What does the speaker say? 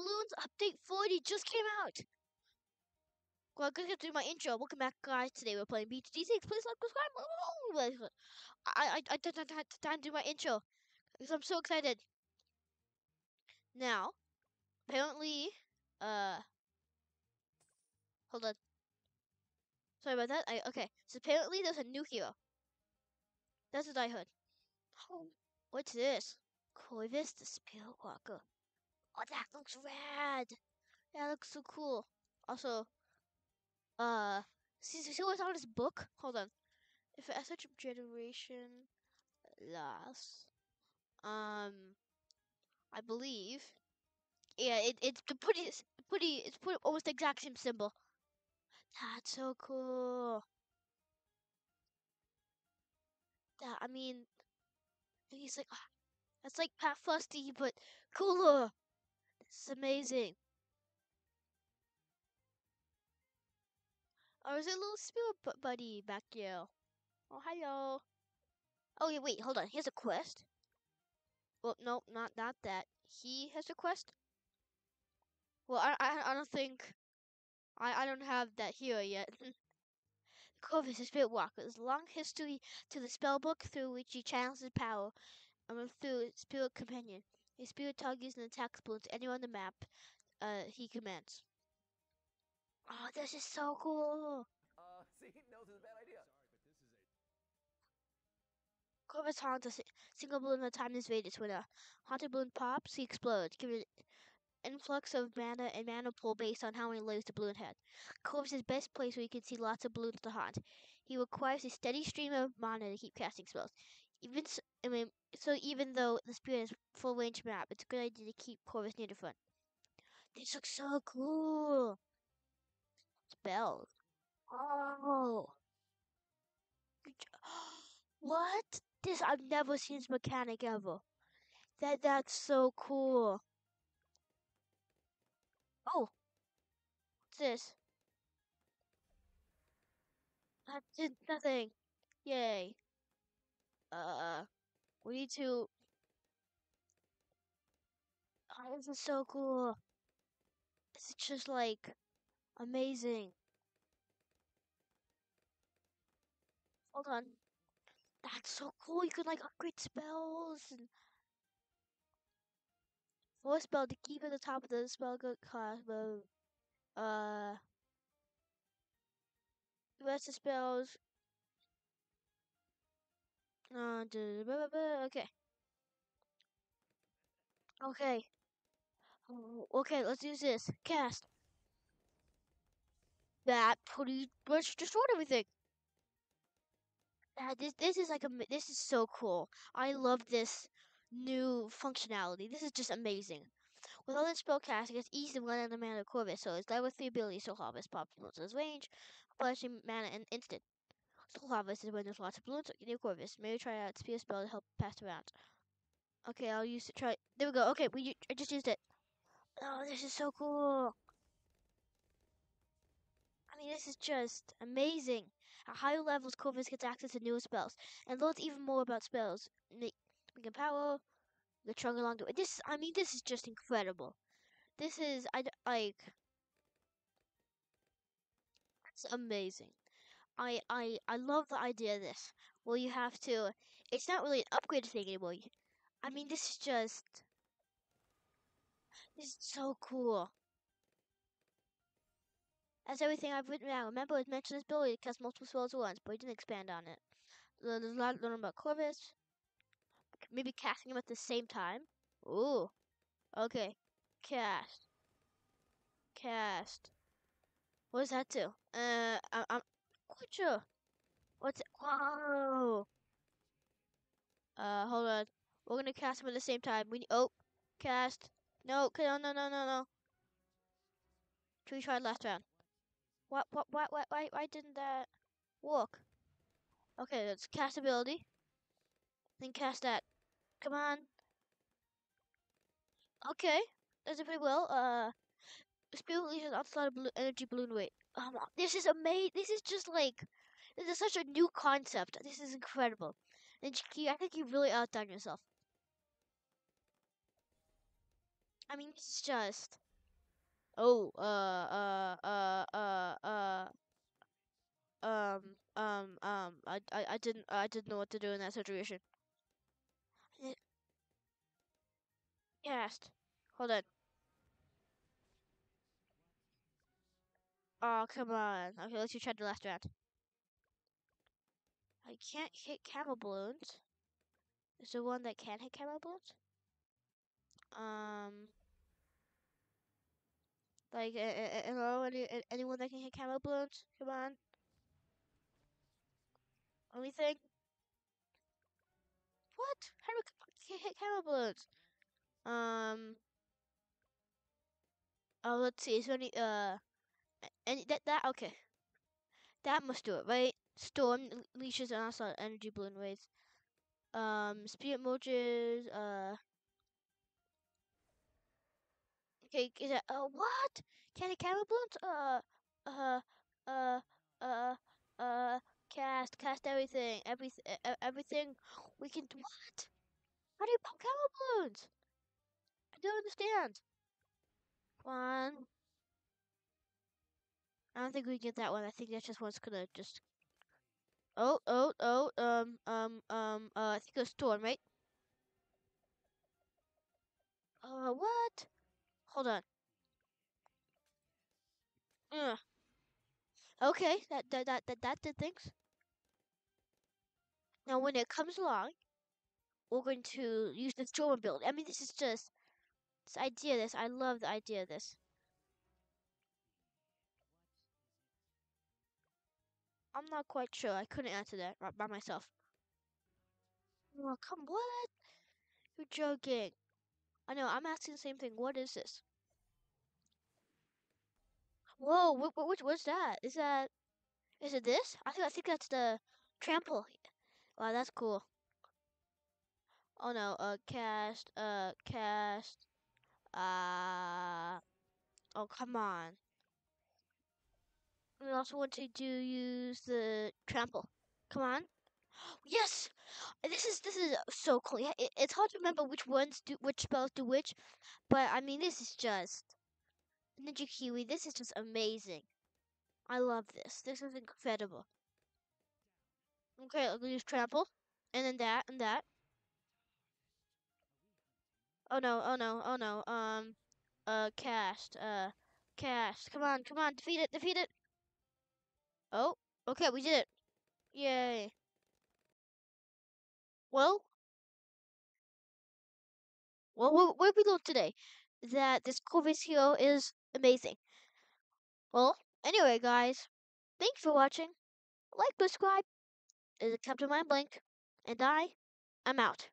Balloons Update 40 just came out. Well, I'm gonna do my intro. Welcome back, guys. Today we're playing BTD6. Please like, subscribe. I, I, I did not have time to do my intro because I'm so excited. Now, apparently, uh, hold on. Sorry about that. I okay. So apparently, there's a new hero. That's what I heard. What's this? Corvus the Spirit Walker. Oh, that looks rad. That looks so cool. Also, uh, see, see what's on this book? Hold on. If has such a generation loss, um, I believe, yeah, it it's the pretty, pretty, it's pretty almost the exact same symbol. That's so cool. That I mean, he's like, ah, that's like Pat Fusty, but cooler. It's amazing. Oh, there's a little spirit buddy back here. Oh, hello. Oh, yeah, wait, hold on. He has a quest. Well, no, not not that. He has a quest. Well, I I, I don't think I I don't have that here yet. Corvus is Spirit Walker. There's a long history to the spellbook through which he channels his power and through Spirit Companion. A spirit targets and attacks balloons anywhere on the map uh, he commands. Oh, this is so cool! Uh, see, no, this is a bad idea. Corvus haunts a single balloon at a time in his radius. When a haunted balloon pops, he explodes, giving an influx of mana and mana pool based on how many layers the balloon had. Corvus is best place where you can see lots of balloons to haunt. He requires a steady stream of mana to keep casting spells. Even s I mean, so even though the spirit is full range map, it's a good idea to keep Corvus near the front. This looks so cool. Spells. Oh. What? This I've never seen this mechanic ever. That that's so cool. Oh, what's this? Did nothing. Yay. Uh, we need to. Oh, this is so cool. Is just like amazing. Hold on. That's so cool. You can like upgrade spells and force spell to keep at the top of the spell good class mode. Uh, the rest of spells. Blah, okay. Okay. Oh, Okay, let's use this. Cast. That pretty much destroyed everything. Uh, this this is like a this is so cool. I love this new functionality. This is just amazing. With all this spell casting, it's easy to run out of mana Corvus, so it's level 3 ability so Harvest in his range, flashing mana in instant. Harvest is when there's lots of balloons, need Corvus. Maybe try out Spear spell to help pass around. Okay, I'll use it. Try. There we go. Okay, we I just used it. Oh, this is so cool. I mean, this is just amazing. At higher levels, Corvus gets access to newer spells, and learns even more about spells. Make, make power, the trunk along the way. This, I mean, this is just incredible. This is, I like, it's amazing. I, I, I love the idea of this. Well, you have to. It's not really an upgrade thing anymore. I mean, this is just. This is so cool. As everything I've written down, remember it mentioned his ability to cast multiple spells at once, but he didn't expand on it. There's a lot to learn about Corvus. Maybe casting him at the same time. Ooh. Okay. Cast. Cast. What does that do? Uh, I, I'm quite sure. What's it? Whoa. Uh, hold on. We're gonna cast them at the same time. We need, oh, cast. No, no, no, no, no, no. We try last round? What, what, what, what, why, why didn't that work? Okay, let's cast ability. Then cast that. Come on. Okay, does it pretty well. Uh, Spirit Legion outside of balloon, energy balloon weight. Um, this is amazing. This is just like, this is such a new concept. This is incredible. And I think you really outdone yourself. I mean, this is just Oh, uh, uh, uh, uh, uh, um, um, um, I, I, I didn't, I didn't know what to do in that situation. Cast. Hold on. Oh, come on. Okay, let's try the last round. I can't hit camo balloons. Is there one that can hit camo balloons? Um, like, uh, uh, any, anyone that can hit camo balloons? Come on. Anything? What? How do we hit camo balloons? Um. Oh, let's see. Is there any, uh, any, that, that, okay. That must do it, right? Storm leashes and also energy balloon waves. Um, spirit molches, uh. Okay, is that, uh, what? Can it camo balloons? Uh, uh, uh, uh, uh, cast, cast everything, everything, everything. We can, do what? How do you pop camo balloons? I don't understand. One. I don't think we get that one. I think that's just one's gonna just. Oh, oh, oh, um, um, um, uh, I think it was Storm, right? Uh, what? Hold on. Ugh. Okay, that, that, that, that, that did things. Now, when it comes along, we're going to use the Storm build. I mean, this is just, this idea this, I love the idea of this. I'm not quite sure. I couldn't answer that right by myself. Oh, come what? You're joking. I know, I'm asking the same thing. What is this? Whoa, what, what, what's that? Is that, is it this? I think, I think that's the trample. Wow, that's cool. Oh no, uh, cast, uh, cast, uh, oh, come on. We also want to use the trample. Come on. Yes! This is this is so cool. It, it's hard to remember which ones do which spells do which, but I mean this is just Ninja Kiwi. This is just amazing. I love this. This is incredible. Okay, I'll use trample, and then that and that. Oh no! Oh no! Oh no! Um, uh, cast. Uh, cast. Come on! Come on! Defeat it! Defeat it! Oh, okay, we did it. Yay. Well, well, what, what we learned today? That this Corvus hero is amazing. Well, anyway, guys, thanks for watching. Like, subscribe. Is Captain Mind Blank, and I, I am out.